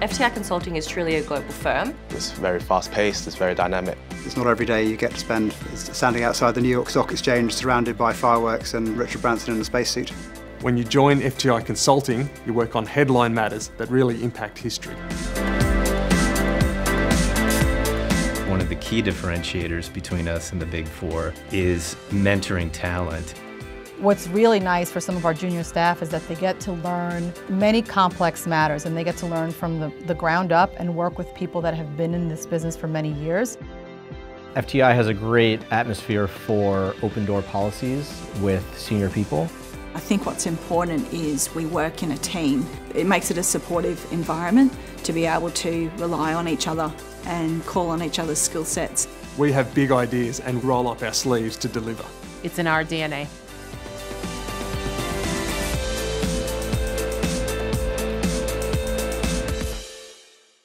FTI Consulting is truly a global firm. It's very fast paced, it's very dynamic. It's not every day you get to spend standing outside the New York Stock Exchange surrounded by fireworks and Richard Branson in a spacesuit. When you join FTI Consulting, you work on headline matters that really impact history. One of the key differentiators between us and the Big Four is mentoring talent. What's really nice for some of our junior staff is that they get to learn many complex matters and they get to learn from the, the ground up and work with people that have been in this business for many years. FTI has a great atmosphere for open door policies with senior people. I think what's important is we work in a team. It makes it a supportive environment to be able to rely on each other and call on each other's skill sets. We have big ideas and roll up our sleeves to deliver. It's in our DNA.